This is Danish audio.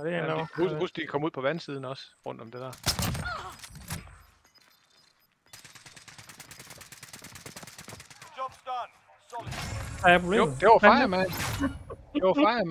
Ja, det er Ja, husk, husk, de kom ud på vandsiden også, rundt om det der. Job's done. Solid. Der Jo, det var Fandme. Fireman. Det var Fireman.